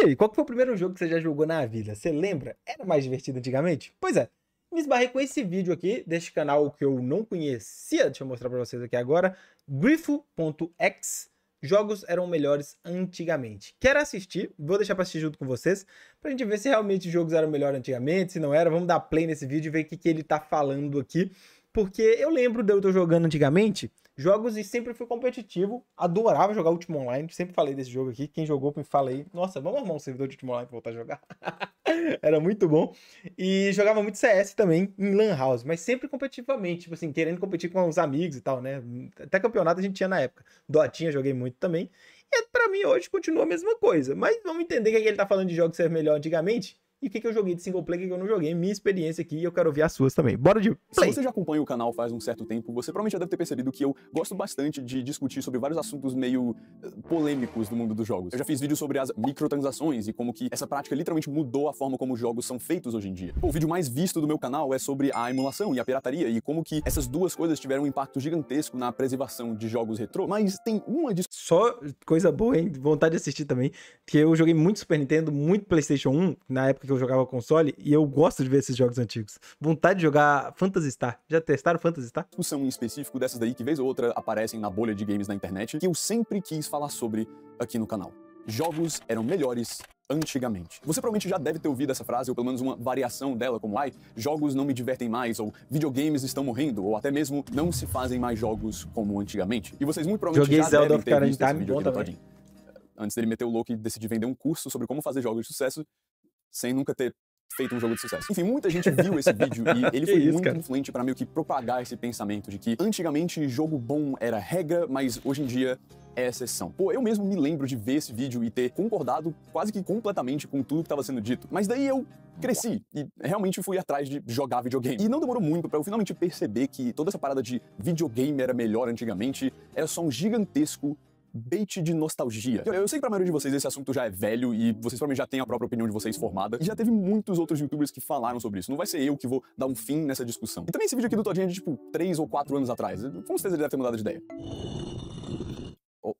E aí, qual foi o primeiro jogo que você já jogou na vida? Você lembra? Era mais divertido antigamente? Pois é, me esbarrei com esse vídeo aqui, deste canal que eu não conhecia, deixa eu mostrar pra vocês aqui agora, grifo.x, jogos eram melhores antigamente. Quer assistir? Vou deixar pra assistir junto com vocês, pra gente ver se realmente os jogos eram melhores antigamente, se não era, vamos dar play nesse vídeo e ver o que, que ele tá falando aqui, porque eu lembro de eu tô jogando antigamente, jogos e sempre fui competitivo, adorava jogar Ultima Online, sempre falei desse jogo aqui, quem jogou me fala aí, nossa, vamos arrumar um servidor de Ultima Online pra voltar a jogar. Era muito bom. E jogava muito CS também em Lan House, mas sempre competitivamente, tipo assim, querendo competir com os amigos e tal, né? Até campeonato a gente tinha na época. Dotinha joguei muito também. E para mim hoje continua a mesma coisa, mas vamos entender que, é que ele tá falando de jogos ser melhor antigamente e o que, que eu joguei de single player, o que, que eu não joguei, minha experiência aqui, e eu quero ouvir as suas também. Bora de play! Se você já acompanha o canal faz um certo tempo, você provavelmente já deve ter percebido que eu gosto bastante de discutir sobre vários assuntos meio eh, polêmicos do mundo dos jogos. Eu já fiz vídeos sobre as microtransações e como que essa prática literalmente mudou a forma como os jogos são feitos hoje em dia. O vídeo mais visto do meu canal é sobre a emulação e a pirataria e como que essas duas coisas tiveram um impacto gigantesco na preservação de jogos retrô, mas tem uma discussão... Só coisa boa, hein? Vontade de assistir também, que eu joguei muito Super Nintendo, muito Playstation 1, na época que eu jogava console, e eu gosto de ver esses jogos antigos. Vontade de jogar Phantasy Star. Já testaram Phantasy Star? Discussão em específico dessas daí que vez ou outra aparecem na bolha de games na internet que eu sempre quis falar sobre aqui no canal. Jogos eram melhores antigamente. Você provavelmente já deve ter ouvido essa frase, ou pelo menos uma variação dela, como ai, jogos não me divertem mais, ou videogames estão morrendo, ou até mesmo não se fazem mais jogos como antigamente. E vocês muito provavelmente Joguei já Zelda devem ter visto esse vídeo aqui bom do Todinho. Antes dele meter o louco e decidir vender um curso sobre como fazer jogos de sucesso, sem nunca ter feito um jogo de sucesso. Enfim, muita gente viu esse vídeo e ele foi isso, muito cara? influente pra meio que propagar esse pensamento de que antigamente jogo bom era regra, mas hoje em dia é exceção. Pô, eu mesmo me lembro de ver esse vídeo e ter concordado quase que completamente com tudo que estava sendo dito. Mas daí eu cresci e realmente fui atrás de jogar videogame. E não demorou muito pra eu finalmente perceber que toda essa parada de videogame era melhor antigamente era só um gigantesco bait de nostalgia. Eu, eu sei que pra maioria de vocês esse assunto já é velho e vocês provavelmente já têm a própria opinião de vocês formada. E já teve muitos outros youtubers que falaram sobre isso. Não vai ser eu que vou dar um fim nessa discussão. E também esse vídeo aqui do Todinho é de tipo 3 ou 4 anos atrás. Com certeza ele deve ter mudado de ideia.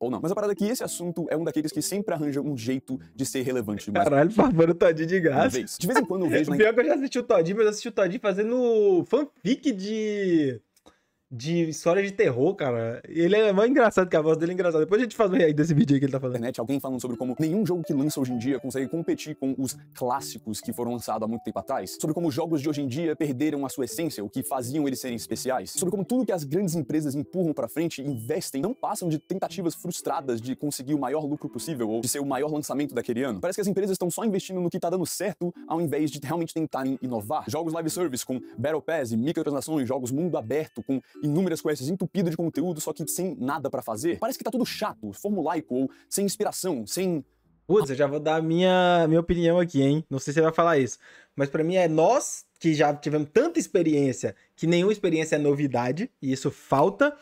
Ou, não. Mas a parada é que esse assunto é um daqueles que sempre arranja um jeito de ser relevante. Mas Caralho, favor, o Todinho de graça. vez. De vez em quando eu vejo na Pior que eu já assisti o Todinho, mas eu assisti o Todinho fazendo fanfic de. De história de terror, cara. Ele é mais engraçado que a voz dele é engraçada. Depois a gente faz react desse vídeo aí que ele tá falando. internet alguém falando sobre como nenhum jogo que lança hoje em dia consegue competir com os clássicos que foram lançados há muito tempo atrás, sobre como os jogos de hoje em dia perderam a sua essência, o que faziam eles serem especiais, sobre como tudo que as grandes empresas empurram pra frente investem não passam de tentativas frustradas de conseguir o maior lucro possível ou de ser o maior lançamento daquele ano. Parece que as empresas estão só investindo no que tá dando certo ao invés de realmente tentarem inovar. Jogos live service com Battle Pass e microtransações, jogos mundo aberto com inúmeras quests entupido de conteúdo, só que sem nada pra fazer. Parece que tá tudo chato, formulaico ou sem inspiração, sem Putz, eu já vou dar a minha, minha opinião aqui, hein? Não sei se você vai falar isso. Mas pra mim é nós que já tivemos tanta experiência que nenhuma experiência é novidade, e isso falta.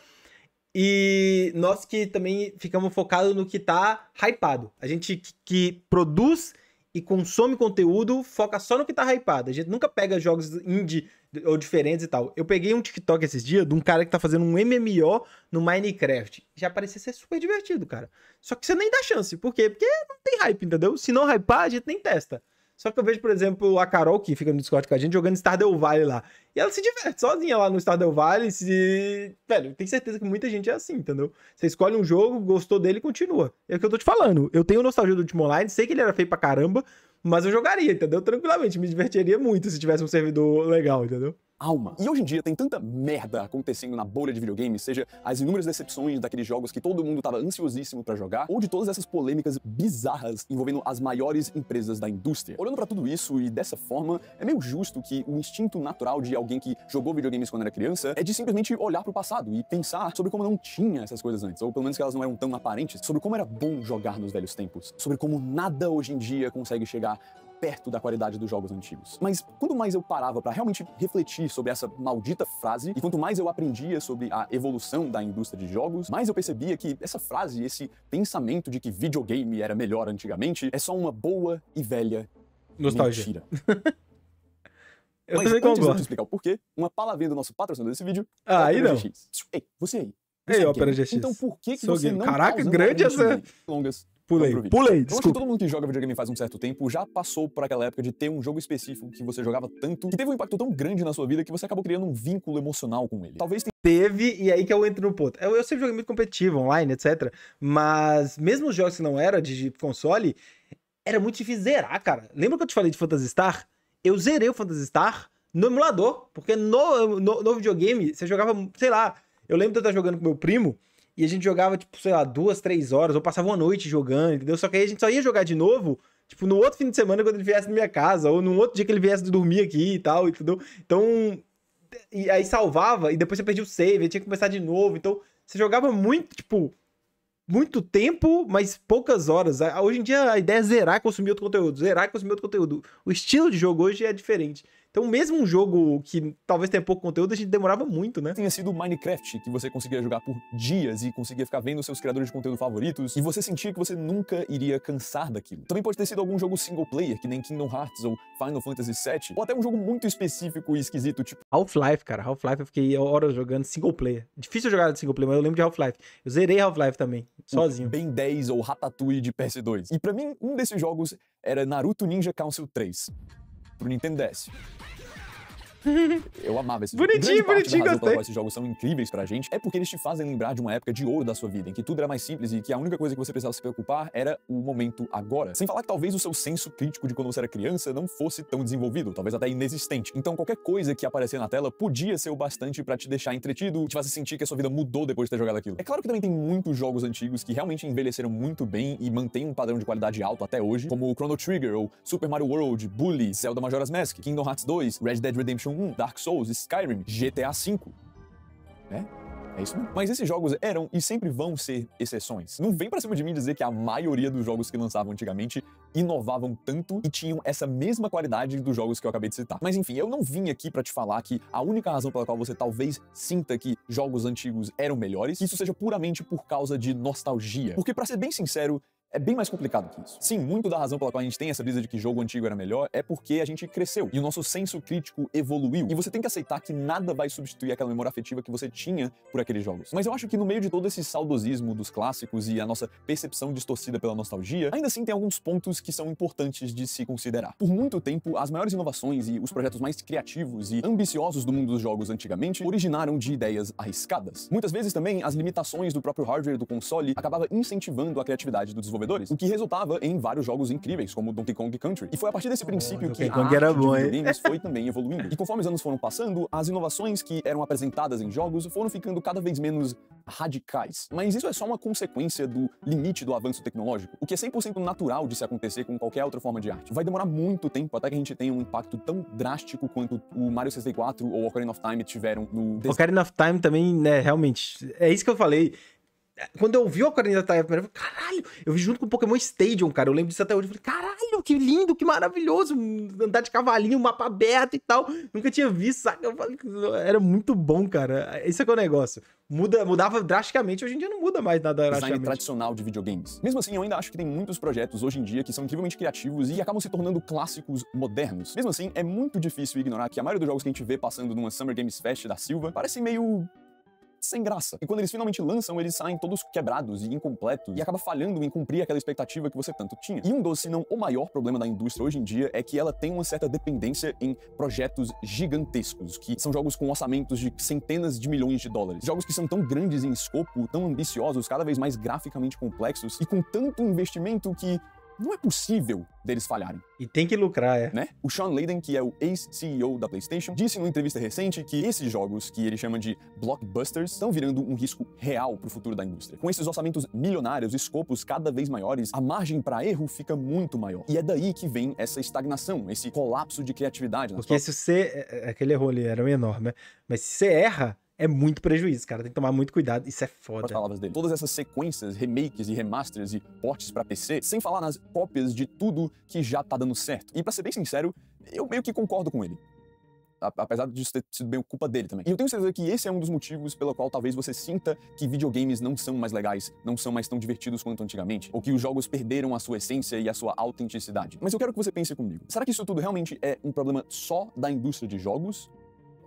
E nós que também ficamos focados no que tá hypado. A gente que, que produz e consome conteúdo foca só no que tá hypado. A gente nunca pega jogos indie ou diferentes e tal. Eu peguei um TikTok esses dias de um cara que tá fazendo um MMO no Minecraft. Já parecia ser super divertido, cara. Só que você nem dá chance. Por quê? Porque não tem hype, entendeu? Se não hypar, a gente nem testa. Só que eu vejo, por exemplo, a Carol, que fica no Discord com a gente, jogando Stardew Valley lá. E ela se diverte sozinha lá no Stardew Valley. Se... Velho, tenho certeza que muita gente é assim, entendeu? Você escolhe um jogo, gostou dele e continua. É o que eu tô te falando. Eu tenho nostalgia do Ultima Online, sei que ele era feio pra caramba, mas eu jogaria, entendeu? Tranquilamente. Me divertiria muito se tivesse um servidor legal, entendeu? Alma. E hoje em dia tem tanta merda acontecendo na bolha de videogames, seja as inúmeras decepções daqueles jogos que todo mundo tava ansiosíssimo pra jogar, ou de todas essas polêmicas bizarras envolvendo as maiores empresas da indústria. Olhando pra tudo isso e dessa forma, é meio justo que o instinto natural de alguém que jogou videogames quando era criança é de simplesmente olhar pro passado e pensar sobre como não tinha essas coisas antes, ou pelo menos que elas não eram tão aparentes, sobre como era bom jogar nos velhos tempos, sobre como nada hoje em dia consegue chegar perto da qualidade dos jogos antigos. Mas quanto mais eu parava pra realmente refletir sobre essa maldita frase e quanto mais eu aprendia sobre a evolução da indústria de jogos, mais eu percebia que essa frase, esse pensamento de que videogame era melhor antigamente, é só uma boa e velha Nostalgia. mentira. Eu Mas também antes de concordo. explicar o porquê, uma palavrinha do nosso patrocinador desse vídeo. Ah, aí não. GX. Ei, você aí. Ei, Você é Opera. GX. Então por que, que Sou você gamer. não Caraca, tá grande essa- longas? Pulei, Vamos pro vídeo. pulei, Eu acho que desculpa. todo mundo que joga videogame faz um certo tempo já passou por aquela época de ter um jogo específico que você jogava tanto, que teve um impacto tão grande na sua vida que você acabou criando um vínculo emocional com ele. Talvez tenha Teve, e aí que eu entro no ponto. Eu, eu sempre joguei muito competitivo, online, etc. Mas mesmo os jogos que não eram de console, era muito difícil zerar, cara. Lembra que eu te falei de Phantasy Star? Eu zerei o Phantasy Star no emulador, porque no, no, no videogame você jogava, sei lá. Eu lembro de eu estar jogando com meu primo e a gente jogava, tipo, sei lá, duas, três horas, ou passava uma noite jogando, entendeu? Só que aí a gente só ia jogar de novo, tipo, no outro fim de semana quando ele viesse na minha casa, ou num outro dia que ele viesse dormir aqui e tal, entendeu? Então, e aí salvava e depois você perdia o save, aí tinha que começar de novo. Então, você jogava muito, tipo, muito tempo, mas poucas horas. Hoje em dia a ideia é zerar e consumir outro conteúdo, zerar e consumir outro conteúdo. O estilo de jogo hoje é diferente. Então, mesmo um jogo que talvez tenha pouco conteúdo, a gente demorava muito, né? tenha sido Minecraft, que você conseguia jogar por dias e conseguia ficar vendo seus criadores de conteúdo favoritos, e você sentia que você nunca iria cansar daquilo. Também pode ter sido algum jogo single player, que nem Kingdom Hearts ou Final Fantasy VII, ou até um jogo muito específico e esquisito, tipo Half-Life, cara. Half-Life eu fiquei horas jogando single player. Difícil jogar de single player, mas eu lembro de Half-Life. Eu zerei Half-Life também, sozinho. Ben 10 ou Ratatouille de PS2. E pra mim, um desses jogos era Naruto Ninja Council 3, pro Nintendo DS. Eu amava esse jogo. Bonitinho, bonitinho, gostei. qual esses jogos são incríveis pra gente é porque eles te fazem lembrar de uma época de ouro da sua vida, em que tudo era mais simples e que a única coisa que você precisava se preocupar era o momento agora. Sem falar que talvez o seu senso crítico de quando você era criança não fosse tão desenvolvido, talvez até inexistente. Então qualquer coisa que aparecer na tela podia ser o bastante pra te deixar entretido e te fazer sentir que a sua vida mudou depois de ter jogado aquilo. É claro que também tem muitos jogos antigos que realmente envelheceram muito bem e mantêm um padrão de qualidade alto até hoje, como o Chrono Trigger ou Super Mario World, Bully, Zelda Majora's Mask, Kingdom Hearts 2, Red Dead Redemption 1, Dark Souls, Skyrim, GTA V. É? É isso mesmo. Mas esses jogos eram e sempre vão ser exceções. Não vem pra cima de mim dizer que a maioria dos jogos que lançavam antigamente inovavam tanto e tinham essa mesma qualidade dos jogos que eu acabei de citar. Mas enfim, eu não vim aqui pra te falar que a única razão pela qual você talvez sinta que jogos antigos eram melhores, que isso seja puramente por causa de nostalgia. Porque pra ser bem sincero, é bem mais complicado que isso. Sim, muito da razão pela qual a gente tem essa brisa de que jogo antigo era melhor é porque a gente cresceu e o nosso senso crítico evoluiu. E você tem que aceitar que nada vai substituir aquela memória afetiva que você tinha por aqueles jogos. Mas eu acho que no meio de todo esse saudosismo dos clássicos e a nossa percepção distorcida pela nostalgia, ainda assim tem alguns pontos que são importantes de se considerar. Por muito tempo, as maiores inovações e os projetos mais criativos e ambiciosos do mundo dos jogos antigamente originaram de ideias arriscadas. Muitas vezes também as limitações do próprio hardware do console acabava incentivando a criatividade dos desenvolvedores, o que resultava em vários jogos incríveis, como Donkey Kong Country. E foi a partir desse princípio que Donkey a Kong arte era de bom, hein? videogames foi também evoluindo. E conforme os anos foram passando, as inovações que eram apresentadas em jogos foram ficando cada vez menos radicais. Mas isso é só uma consequência do limite do avanço tecnológico, o que é 100% natural de se acontecer com qualquer outra forma de arte. Vai demorar muito tempo até que a gente tenha um impacto tão drástico quanto o Mario 64 ou Ocarina of Time tiveram no Ocarina of Time também, né, realmente. É isso que eu falei. Quando eu vi o Ocarina of Time, primeira vez, caralho, eu vi junto com o Pokémon Stadium, cara. Eu lembro disso até hoje. Eu falei, caralho, que lindo, que maravilhoso. Andar de cavalinho, mapa aberto e tal. Nunca tinha visto, saca? Eu falei, era muito bom, cara. Esse é que é o negócio. Muda, mudava drasticamente, hoje em dia não muda mais nada design drasticamente. tradicional de videogames. Mesmo assim, eu ainda acho que tem muitos projetos hoje em dia que são incrivelmente criativos e acabam se tornando clássicos modernos. Mesmo assim, é muito difícil ignorar que a maioria dos jogos que a gente vê passando numa Summer Games Fest da Silva parecem meio sem graça. E quando eles finalmente lançam, eles saem todos quebrados e incompletos e acaba falhando em cumprir aquela expectativa que você tanto tinha. E um dos, se não o maior problema da indústria hoje em dia é que ela tem uma certa dependência em projetos gigantescos, que são jogos com orçamentos de centenas de milhões de dólares. Jogos que são tão grandes em escopo, tão ambiciosos, cada vez mais graficamente complexos e com tanto investimento que não é possível deles falharem E tem que lucrar, é. né? O Sean Layden, que é o ex-CEO da PlayStation, disse numa entrevista recente que esses jogos, que ele chama de blockbusters, estão virando um risco real para o futuro da indústria. Com esses orçamentos milionários, escopos cada vez maiores, a margem para erro fica muito maior. E é daí que vem essa estagnação, esse colapso de criatividade Porque se você. é- é- Aquele erro ali era menor, né? Mas se você erra, é muito prejuízo, cara. Tem que tomar muito cuidado. Isso é com as foda. palavras dele. Todas essas sequências, remakes e remasters e portes pra PC, sem falar nas cópias de tudo que já tá dando certo. E pra ser bem sincero, eu meio que concordo com ele. Apesar disso ter sido bem culpa dele também. E eu tenho certeza que esse é um dos motivos pelo qual talvez você sinta que videogames não são mais legais, não são mais tão divertidos quanto antigamente, ou que os jogos perderam a sua essência e a sua autenticidade. Mas eu quero que você pense comigo. Será que isso tudo realmente é um problema só da indústria de jogos?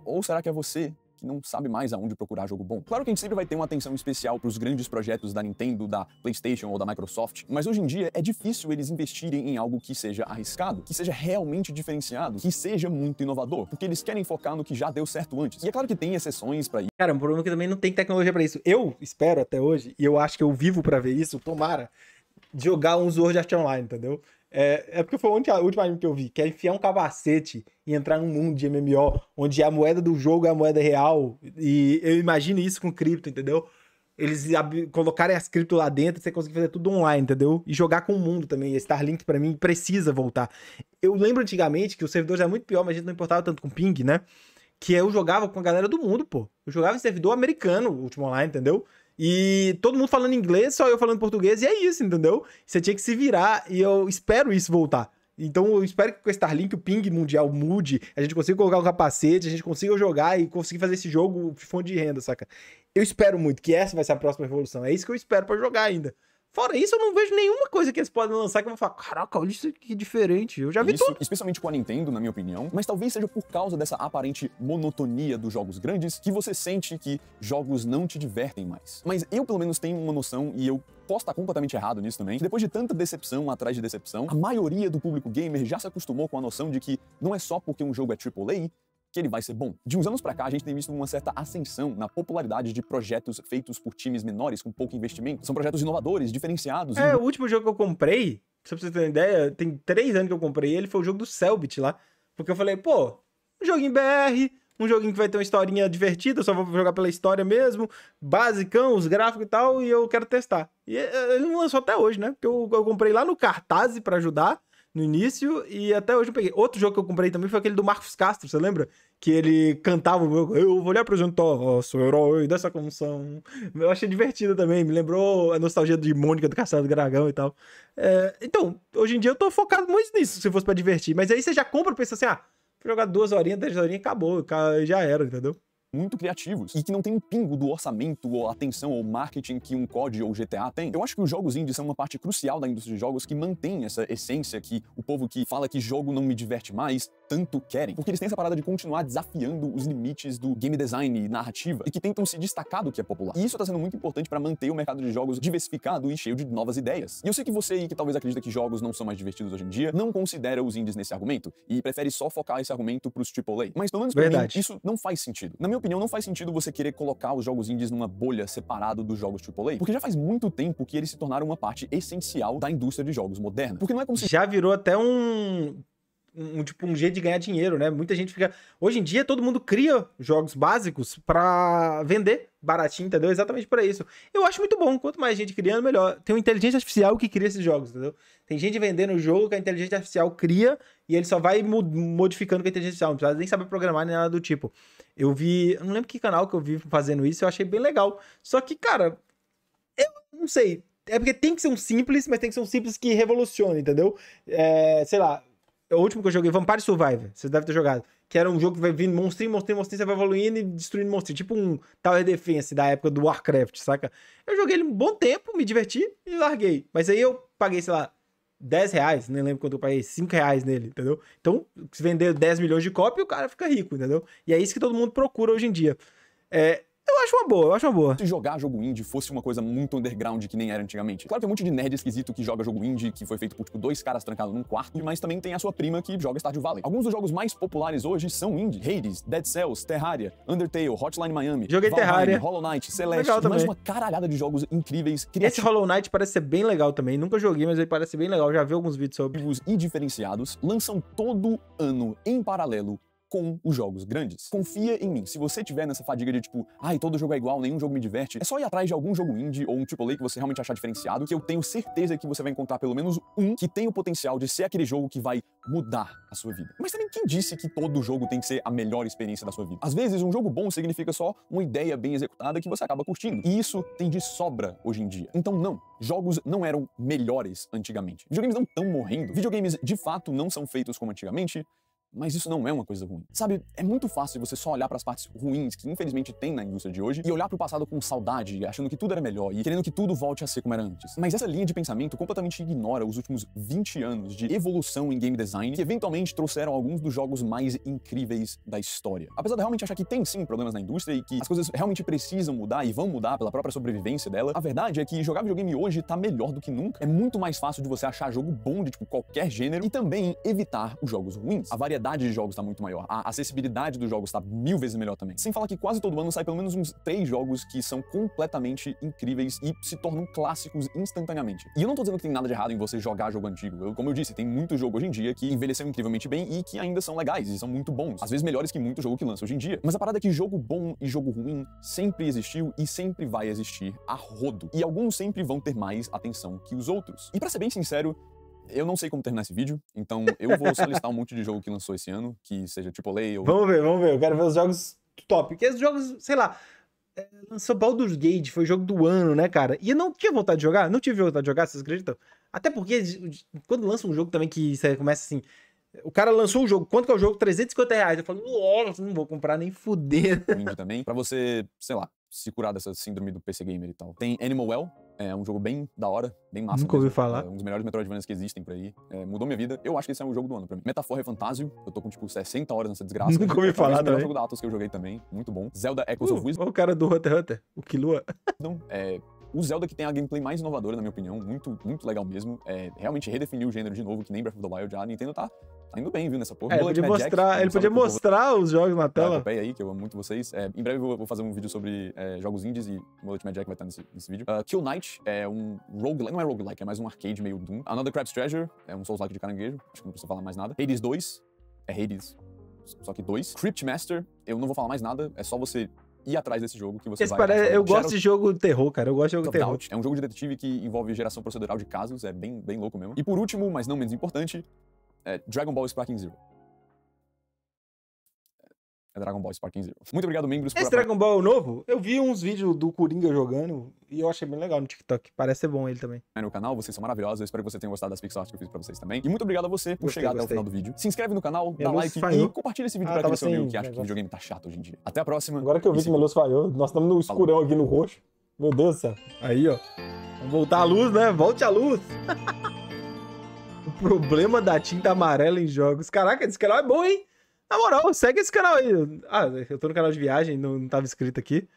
Ou será que é você que não sabe mais aonde procurar jogo bom. Claro que a gente sempre vai ter uma atenção especial para os grandes projetos da Nintendo, da PlayStation ou da Microsoft, mas hoje em dia é difícil eles investirem em algo que seja arriscado, que seja realmente diferenciado, que seja muito inovador, porque eles querem focar no que já deu certo antes. E é claro que tem exceções para isso. Cara, o problema é que também não tem tecnologia para isso. Eu espero até hoje, e eu acho que eu vivo para ver isso, tomara, jogar um Sword Art Online, entendeu? É, é porque foi última, a última anime que eu vi, que é enfiar um capacete e entrar num mundo de MMO, onde a moeda do jogo é a moeda real. E eu imagino isso com cripto, entendeu? Eles colocarem as cripto lá dentro, você conseguir fazer tudo online, entendeu? E jogar com o mundo também. Starlink, para mim, precisa voltar. Eu lembro antigamente que o servidor já é muito pior, mas a gente não importava tanto com ping, né? Que eu jogava com a galera do mundo, pô. Eu jogava em servidor americano, último online, entendeu? E todo mundo falando inglês, só eu falando português, e é isso, entendeu? Você tinha que se virar, e eu espero isso voltar. Então eu espero que com o Starlink o ping mundial mude, a gente consiga colocar o capacete, a gente consiga jogar e conseguir fazer esse jogo fonte de renda, saca? Eu espero muito que essa vai ser a próxima evolução. É isso que eu espero para jogar ainda. Fora isso, eu não vejo nenhuma coisa que eles podem lançar que eu vou falar, caraca, olha isso aqui diferente. Eu já vi isso, tudo. Especialmente com a Nintendo, na minha opinião. Mas talvez seja por causa dessa aparente monotonia dos jogos grandes que você sente que jogos não te divertem mais. Mas eu, pelo menos, tenho uma noção e eu posso estar completamente errado nisso também. Depois de tanta decepção atrás de decepção, a maioria do público gamer já se acostumou com a noção de que não é só porque um jogo é AAA que ele vai ser bom. De uns anos para cá, a gente tem visto uma certa ascensão na popularidade de projetos feitos por times menores com pouco investimento. São projetos inovadores, diferenciados. É, e... o último jogo que eu comprei, só pra você ter uma ideia, tem três anos que eu comprei ele, foi o jogo do Selbit lá. Porque eu falei, pô, um joguinho BR, um joguinho que vai ter uma historinha divertida, eu só vou jogar pela história mesmo, basicão, os gráficos e tal, e eu quero testar. E eh, ele não lançou até hoje, né? Porque eu, eu comprei lá no Cartaz para ajudar, no início e até hoje eu peguei. Outro jogo que eu comprei também foi aquele do Marcos Castro, você lembra? Que ele cantava eu vou lhe apresentar, oh, sou herói dessa canção. Eu achei divertido também, me lembrou a nostalgia de Mônica do Castelo do Dragão e tal. É, então, hoje em dia eu tô focado muito nisso, se fosse pra divertir. Mas aí você já compra e pensa assim, ah, vou jogar duas horinhas, dez horinhas, acabou, já era, entendeu? Muito criativos e que não tem um pingo do orçamento ou atenção ou marketing que um COD ou GTA tem. Eu acho que os jogos indie são uma parte crucial da indústria de jogos que mantém essa essência que o povo que fala que jogo não me diverte mais tanto querem, porque eles têm essa parada de continuar desafiando os limites do game design e narrativa e que tentam se destacar do que é popular. E isso tá sendo muito importante para manter o mercado de jogos diversificado e cheio de novas ideias. E eu sei que você aí que talvez acredita que jogos não são mais divertidos hoje em dia, não considera os indies nesse argumento e prefere só focar esse argumento pros AAA. Mas pelo menos pra Verdade. mim, isso não faz sentido. Na minha opinião, não faz sentido você querer colocar os jogos indies numa bolha separado dos jogos AAA, porque já faz muito tempo que eles se tornaram uma parte essencial da indústria de jogos moderna. Porque não é como se... Já virou até um um, tipo um jeito de ganhar dinheiro, né? Muita gente fica. Hoje em dia todo mundo cria jogos básicos para vender baratinho, entendeu? Exatamente para isso. Eu acho muito bom. Quanto mais gente criando, melhor. Tem uma inteligência artificial que cria esses jogos, entendeu? Tem gente vendendo o jogo que a inteligência artificial cria e ele só vai modificando com a inteligência artificial. Não precisa nem saber programar nem nada do tipo. Eu vi. Eu não lembro que canal que eu vi fazendo isso, eu achei bem legal. Só que, cara, eu não sei. É porque tem que ser um simples, mas tem que ser um simples que revolucione, entendeu? É, sei lá, o último que eu joguei, Vampire Survivor. Vocês devem ter jogado. Que era um jogo que vai vindo monstrinho, monstrinho, monstrinho, você vai evoluindo e destruindo monstrinho. Tipo um Tower Defense da época do Warcraft, saca? Eu joguei ele um bom tempo, me diverti e larguei. Mas aí eu paguei, sei lá, 10 reais, nem lembro quanto eu paguei, 5 reais nele, entendeu? Então, se vender 10 milhões de cópia, o cara fica rico, entendeu? E é isso que todo mundo procura hoje em dia. É, eu acho uma boa, eu acho uma boa. Se jogar jogo indie fosse uma coisa muito underground que nem era antigamente. Claro que tem um monte de nerd esquisito que joga jogo indie, que foi feito por, tipo, dois caras trancados num quarto, mas também tem a sua prima que joga Stardew Valley. Alguns dos jogos mais populares hoje são indie. Hades, Dead Cells, Terraria, Undertale, Hotline Miami, Joguei Valheim, Terraria. Hollow Knight, Celeste, legal mais uma caralhada de jogos incríveis. Criativos. Esse Hollow Knight parece ser bem legal também. Nunca joguei, mas ele parece bem legal. Já vi alguns vídeos sobre. E diferenciados lançam todo ano em paralelo com os jogos grandes. Confia em mim. Se você tiver nessa fadiga de tipo, ai, todo jogo é igual, nenhum jogo me diverte, é só ir atrás de algum jogo indie ou um AAA que você realmente achar diferenciado, que eu tenho certeza que você vai encontrar pelo menos um que tem o potencial de ser aquele jogo que vai mudar a sua vida. Mas também quem disse que todo jogo tem que ser a melhor experiência da sua vida? Às vezes, um jogo bom significa só uma ideia bem executada que você acaba curtindo. E isso tem de sobra hoje em dia. Então, não. Jogos não eram melhores antigamente. Videogames não estão morrendo. Videogames, de fato, não são feitos como antigamente Mas isso não é uma coisa ruim. Sabe, é muito fácil você só olhar para as partes ruins que infelizmente tem na indústria de hoje e olhar para o passado com saudade, achando que tudo era melhor e querendo que tudo volte a ser como era antes. Mas essa linha de pensamento completamente ignora os últimos 20 anos de evolução em game design que eventualmente trouxeram alguns dos jogos mais incríveis da história. Apesar de realmente achar que tem sim problemas na indústria e que as coisas realmente precisam mudar e vão mudar pela própria sobrevivência dela, a verdade é que jogar videogame hoje tá melhor do que nunca. É muito mais fácil de você achar jogo bom de tipo qualquer gênero e também evitar os jogos ruins. A variedade de jogos tá muito maior. A acessibilidade dos jogos tá mil vezes melhor também. Sem falar que quase todo ano sai pelo menos uns três jogos que são completamente incríveis e se tornam clássicos instantaneamente. E eu não tô dizendo que tem nada de errado em você jogar jogo antigo. Eu, como eu disse, tem muito jogo hoje em dia que envelheceu incrivelmente bem e que ainda são legais e são muito bons. Às vezes melhores que muito jogo que lança hoje em dia. Mas a parada é que jogo bom e jogo ruim sempre existiu e sempre vai existir a rodo. E alguns sempre vão ter mais atenção que os outros. E para ser bem sincero, eu não sei como terminar esse vídeo, então eu vou só listar um monte de jogo que lançou esse ano, que seja AAA ou... Vamos ver, vamos ver. Eu quero ver os jogos top. Porque os jogos, sei lá, é, lançou Baldur's Gate, foi o jogo do ano, né, cara? E eu não tinha vontade de jogar, não tive vontade de jogar, vocês acreditam? Até porque quando lança um jogo também que você começa assim... O cara lançou o jogo, quanto que é o jogo? 350 reais. Eu falo, nossa, não vou comprar nem fuder. também, pra você, sei lá, se curar dessa síndrome do PC Gamer e tal. Tem Animal Well, é um jogo bem da hora, bem massa. Nunca mesmo. ouvi falar. É um dos melhores Metroidvanias que existem por aí. É, mudou minha vida. Eu acho que esse é o jogo do ano pra mim. Metaphor Fantasio, eu tô com tipo 60 horas nessa desgraça. Nunca ouvi é falar o melhor também. jogo da Atos que eu joguei também, muito bom. Zelda Echoes Uh, of Wisdom. o cara do Hunter x Hunter, o Killua. É, o Zelda que tem a gameplay mais inovadora, na minha opinião, muito, muito legal mesmo. É, realmente redefiniu o gênero de novo, que nem Breath of the Wild. A Nintendo tá, tá indo bem, viu, nessa porra. É, ele podia Jack, mostrar, um ele podia mostrar os jogos na tela. Epopeia aí, que eu amo muito vocês. É, em breve eu vou- fazer um vídeo sobre é, jogos indies e Mullet Mad Jack vai estar nesse, nesse vídeo. Uh, Kill Knight é um roguelike, não é roguelike, é mais um arcade meio Doom. Another Crab's Treasure é um Souls-like de caranguejo, acho que não precisa falar mais nada. Hades 2 é Hades, só que 2. Crypt Master, eu não vou falar mais nada, é só você ir atrás desse jogo que você Esse vai... parece, eu gosto de jogo terror, cara. Eu gosto de jogo terror. É um jogo de detetive que envolve geração procedural de casos, é bem, bem louco mesmo. E por último, mas não menos importante, é Dragon Ball Sparking Zero. É Dragon Ball Sparking Zero. Muito obrigado, membros, por Esse Dragon Ball novo, eu vi uns vídeos do Coringa jogando e eu achei bem legal no TikTok. Parece ser bom ele também. no canal, vocês são maravilhosos, eu espero que você tenha gostado das pixels que eu fiz pra vocês também. E muito obrigado a você por Gostei, chegar até o gostei. final do vídeo. Se inscreve no canal, Minha dá like falhou. e compartilha esse vídeo Ah, pra aquele seu amigo que acha que negócio. videogame tá chato hoje em dia. Até a próxima. Agora que eu vi E que minha luz falhou, nós estamos no escurão aqui no roxo. Meu Deus do céu. Aí, ó. Vamos voltar a luz, né? Volte a luz. o problema da tinta amarela em jogos. Caraca, esse canal é bom, hein? Na moral, segue esse canal aí. Ah, eu tô no canal de viagem, não, não tava inscrito aqui.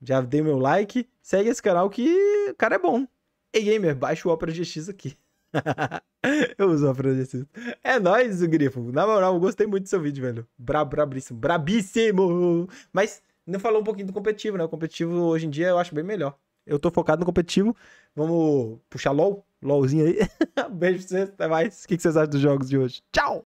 Já dei meu like. Segue esse canal que o cara é bom. Ei, gamer, baixa o Opera GX aqui. eu uso o Opera GX. É nóis, o Grifo. Na moral, eu gostei muito do seu vídeo, velho. Bra, brabíssimo. Brabíssimo! Mas não falou um pouquinho do competitivo, né? O competitivo hoje em dia eu acho bem melhor. Eu tô focado no competitivo. Vamos puxar LOL? LOLzinho aí. Beijo pra vocês, até mais. O que vocês acham dos jogos de hoje? Tchau!